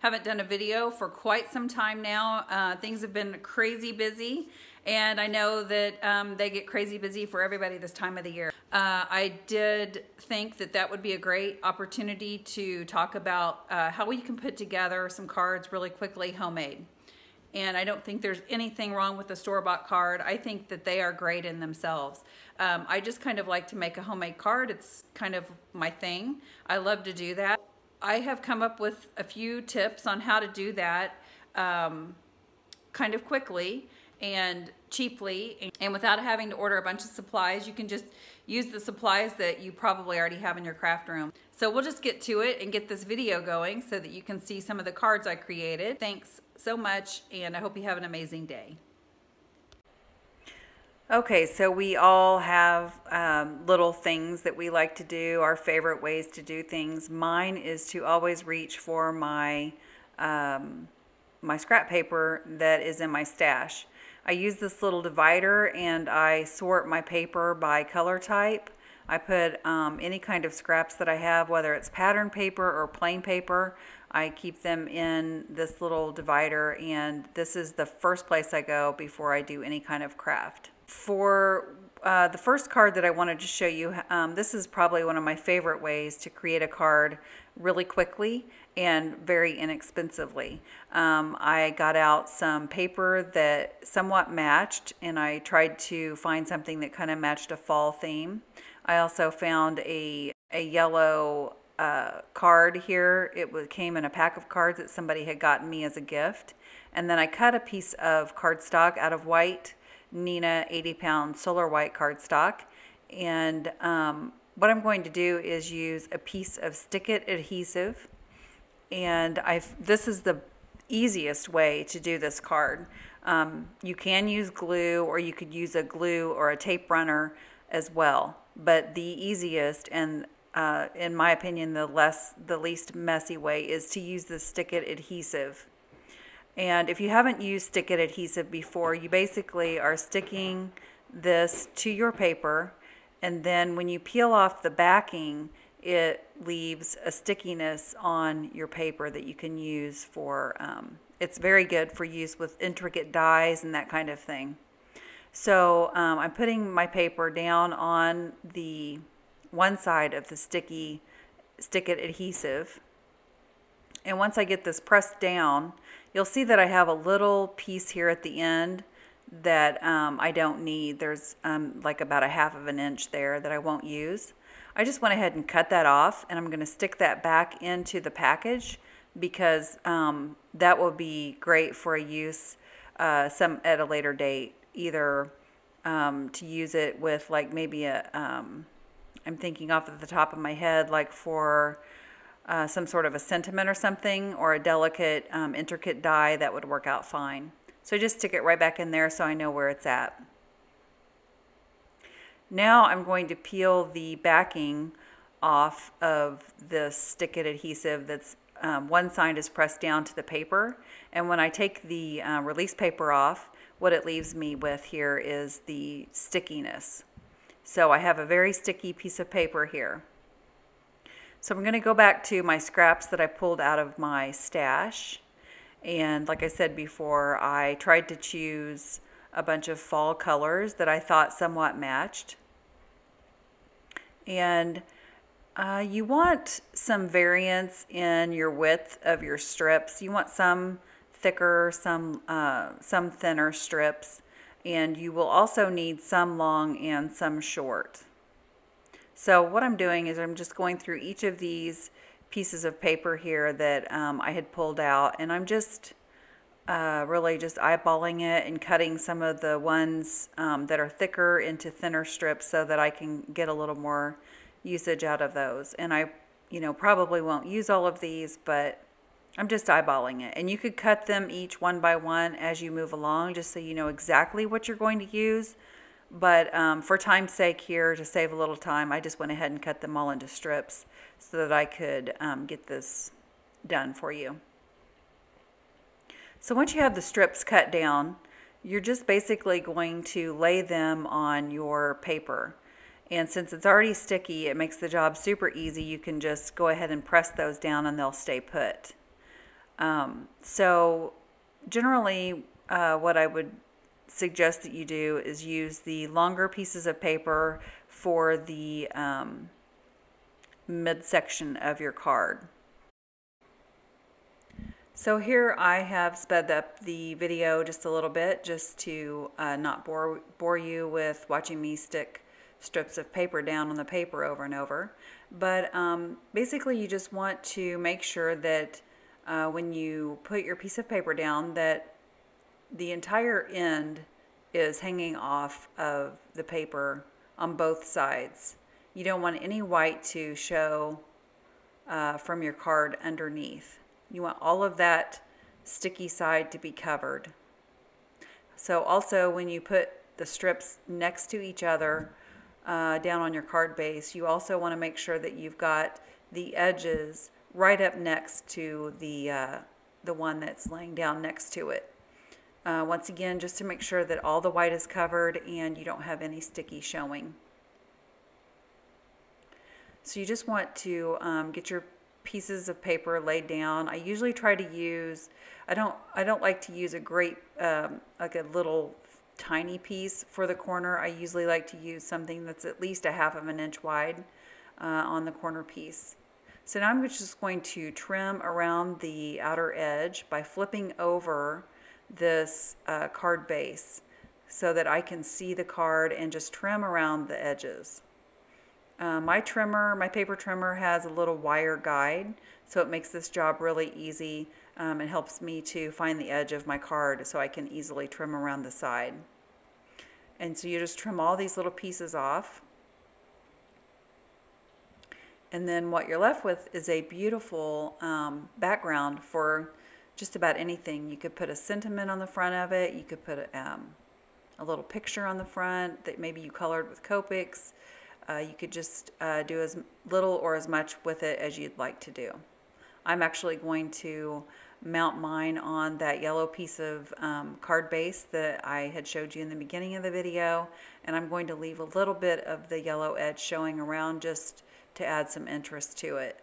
Haven't done a video for quite some time now. Uh, things have been crazy busy and I know that um, they get crazy busy for everybody this time of the year. Uh, I did think that that would be a great opportunity to talk about uh, how we can put together some cards really quickly homemade. And I don't think there's anything wrong with a store-bought card. I think that they are great in themselves. Um, I just kind of like to make a homemade card. It's kind of my thing. I love to do that. I have come up with a few tips on how to do that um, kind of quickly and cheaply and without having to order a bunch of supplies. You can just use the supplies that you probably already have in your craft room. So we'll just get to it and get this video going so that you can see some of the cards I created. Thanks so much and I hope you have an amazing day Okay, so we all have um, little things that we like to do, our favorite ways to do things. Mine is to always reach for my um, my scrap paper that is in my stash. I use this little divider and I sort my paper by color type. I put um, any kind of scraps that I have, whether it's pattern paper or plain paper, I keep them in this little divider and this is the first place I go before I do any kind of craft. For uh, the first card that I wanted to show you, um, this is probably one of my favorite ways to create a card really quickly and very inexpensively. Um, I got out some paper that somewhat matched and I tried to find something that kind of matched a fall theme. I also found a, a yellow uh, card here. It was came in a pack of cards that somebody had gotten me as a gift. And then I cut a piece of cardstock out of white Neenah 80 pound solar white cardstock. And um, what I'm going to do is use a piece of stick it adhesive and I've this is the easiest way to do this card. Um, you can use glue or you could use a glue or a tape runner as well. But the easiest and uh, in my opinion the less the least messy way is to use the stick it adhesive. And if you haven't used stick it adhesive before, you basically are sticking this to your paper and then when you peel off the backing, it leaves a stickiness on your paper that you can use for, um, it's very good for use with intricate dies and that kind of thing. So um, I'm putting my paper down on the one side of the sticky stick it adhesive. And once I get this pressed down, you'll see that I have a little piece here at the end that um, I don't need. There's um, like about a half of an inch there that I won't use. I just went ahead and cut that off and I'm going to stick that back into the package because um, that will be great for a use uh, some at a later date either um, to use it with like maybe a um, I'm thinking off of the top of my head like for uh, some sort of a sentiment or something or a delicate um, intricate die that would work out fine. So I just stick it right back in there so I know where it's at. Now I'm going to peel the backing off of the stick it adhesive that's um, one side is pressed down to the paper and when I take the uh, release paper off what it leaves me with here is the stickiness. So I have a very sticky piece of paper here. So I'm going to go back to my scraps that I pulled out of my stash and like I said before, I tried to choose a bunch of fall colors that I thought somewhat matched. And uh, you want some variance in your width of your strips. You want some thicker, some, uh, some thinner strips. And you will also need some long and some short. So what I'm doing is I'm just going through each of these pieces of paper here that um, I had pulled out and I'm just uh, really just eyeballing it and cutting some of the ones um, that are thicker into thinner strips so that I can get a little more usage out of those. And I, you know, probably won't use all of these, but I'm just eyeballing it. And you could cut them each one by one as you move along just so you know exactly what you're going to use. But um, for time's sake here, to save a little time, I just went ahead and cut them all into strips so that I could um, get this done for you. So once you have the strips cut down, you're just basically going to lay them on your paper. And since it's already sticky, it makes the job super easy. You can just go ahead and press those down and they'll stay put. Um, so generally, uh, what I would suggest that you do is use the longer pieces of paper for the um, midsection of your card. So here I have sped up the video just a little bit just to uh, not bore, bore you with watching me stick strips of paper down on the paper over and over. But um, basically you just want to make sure that uh, when you put your piece of paper down that the entire end is hanging off of the paper on both sides. You don't want any white to show uh, from your card underneath. You want all of that sticky side to be covered. So also when you put the strips next to each other uh, down on your card base, you also want to make sure that you've got the edges right up next to the, uh, the one that's laying down next to it. Uh, once again, just to make sure that all the white is covered and you don't have any sticky showing. So you just want to um, get your pieces of paper laid down. I usually try to use, I don't, I don't like to use a great, um, like a little tiny piece for the corner. I usually like to use something that's at least a half of an inch wide uh, on the corner piece. So now I'm just going to trim around the outer edge by flipping over this uh, card base so that I can see the card and just trim around the edges. Uh, my trimmer, my paper trimmer has a little wire guide, so it makes this job really easy. Um, it helps me to find the edge of my card so I can easily trim around the side. And so you just trim all these little pieces off. And then what you're left with is a beautiful um, background for just about anything. You could put a sentiment on the front of it. You could put a, um, a little picture on the front that maybe you colored with Copics. Uh, you could just uh, do as little or as much with it as you'd like to do. I'm actually going to mount mine on that yellow piece of um, card base that I had showed you in the beginning of the video and I'm going to leave a little bit of the yellow edge showing around just to add some interest to it.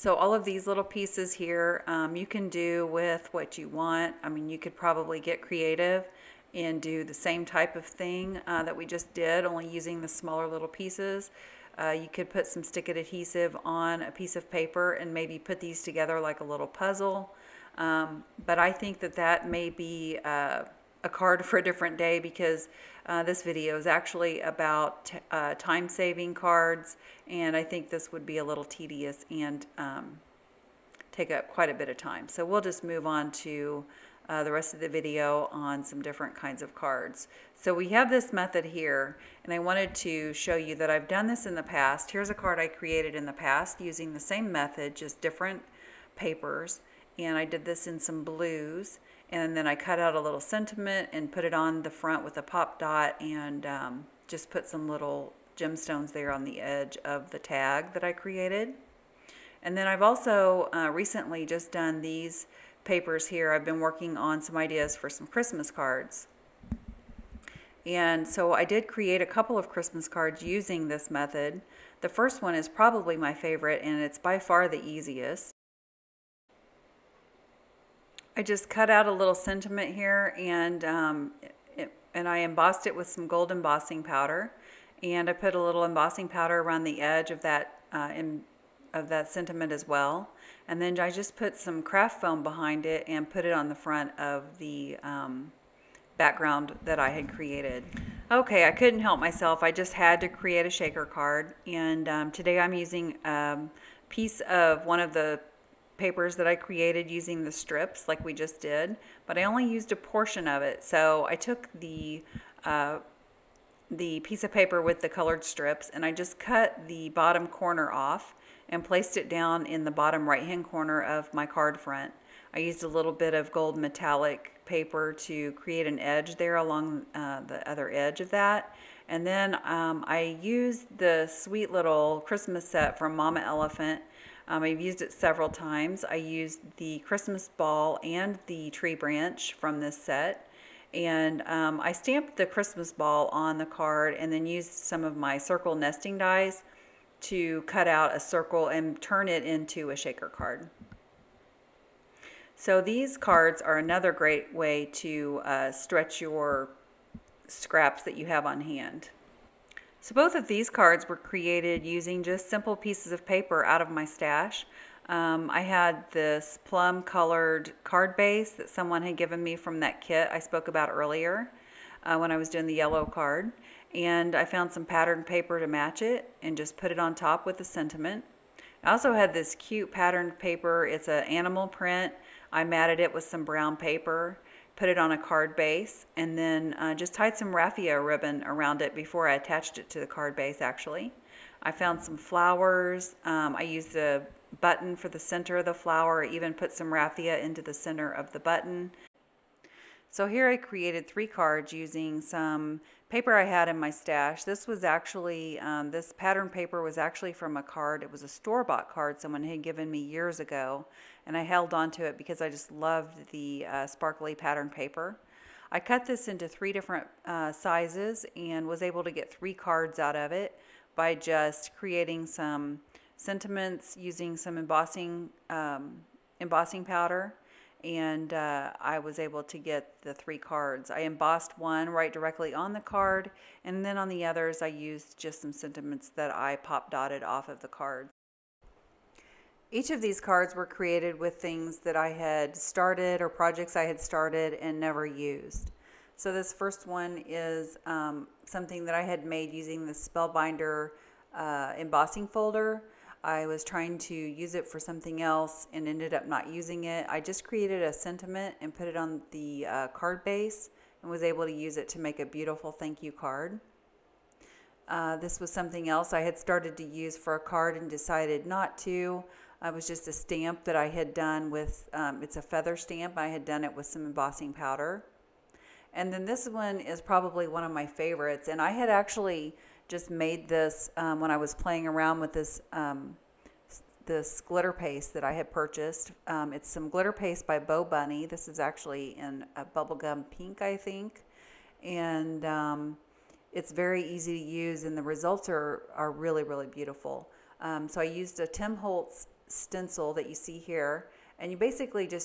So all of these little pieces here, um, you can do with what you want. I mean, you could probably get creative and do the same type of thing uh, that we just did, only using the smaller little pieces. Uh, you could put some stick-it adhesive on a piece of paper and maybe put these together like a little puzzle. Um, but I think that that may be uh, a card for a different day because uh, this video is actually about uh, time-saving cards, and I think this would be a little tedious and um, take up quite a bit of time. So we'll just move on to uh, the rest of the video on some different kinds of cards. So we have this method here, and I wanted to show you that I've done this in the past. Here's a card I created in the past using the same method, just different papers, and I did this in some blues and then I cut out a little sentiment and put it on the front with a pop dot and um, just put some little gemstones there on the edge of the tag that I created. And then I've also uh, recently just done these papers here. I've been working on some ideas for some Christmas cards. And so I did create a couple of Christmas cards using this method. The first one is probably my favorite and it's by far the easiest. I just cut out a little sentiment here and um, it, and I embossed it with some gold embossing powder and I put a little embossing powder around the edge of that uh, in, of that sentiment as well and then I just put some craft foam behind it and put it on the front of the um, background that I had created. Okay, I couldn't help myself. I just had to create a shaker card and um, today I'm using a um, piece of one of the papers that I created using the strips like we just did, but I only used a portion of it. So I took the uh, the piece of paper with the colored strips and I just cut the bottom corner off and placed it down in the bottom right hand corner of my card front. I used a little bit of gold metallic paper to create an edge there along uh, the other edge of that. And then um, I used the sweet little Christmas set from Mama Elephant um, I've used it several times. I used the Christmas ball and the tree branch from this set. And um, I stamped the Christmas ball on the card and then used some of my circle nesting dies to cut out a circle and turn it into a shaker card. So these cards are another great way to uh, stretch your scraps that you have on hand. So both of these cards were created using just simple pieces of paper out of my stash. Um, I had this plum colored card base that someone had given me from that kit I spoke about earlier uh, when I was doing the yellow card. And I found some patterned paper to match it and just put it on top with the sentiment. I also had this cute patterned paper. It's an animal print. I matted it with some brown paper put it on a card base, and then uh, just tied some raffia ribbon around it before I attached it to the card base actually. I found some flowers. Um, I used a button for the center of the flower, I even put some raffia into the center of the button. So here I created three cards using some paper I had in my stash. This was actually, um, this pattern paper was actually from a card. It was a store-bought card someone had given me years ago, and I held on to it because I just loved the uh, sparkly pattern paper. I cut this into three different uh, sizes and was able to get three cards out of it by just creating some sentiments using some embossing, um, embossing powder and uh, I was able to get the three cards. I embossed one right directly on the card, and then on the others, I used just some sentiments that I pop dotted off of the card. Each of these cards were created with things that I had started or projects I had started and never used. So this first one is um, something that I had made using the Spellbinder uh, embossing folder. I was trying to use it for something else and ended up not using it. I just created a sentiment and put it on the uh, card base and was able to use it to make a beautiful thank you card. Uh, this was something else I had started to use for a card and decided not to. It was just a stamp that I had done with, um, it's a feather stamp. I had done it with some embossing powder. And then this one is probably one of my favorites. And I had actually just made this um, when I was playing around with this um, this glitter paste that I had purchased. Um, it's some glitter paste by Bo Bunny. This is actually in a bubblegum pink, I think. And um, it's very easy to use and the results are, are really, really beautiful. Um, so I used a Tim Holtz stencil that you see here. And you basically just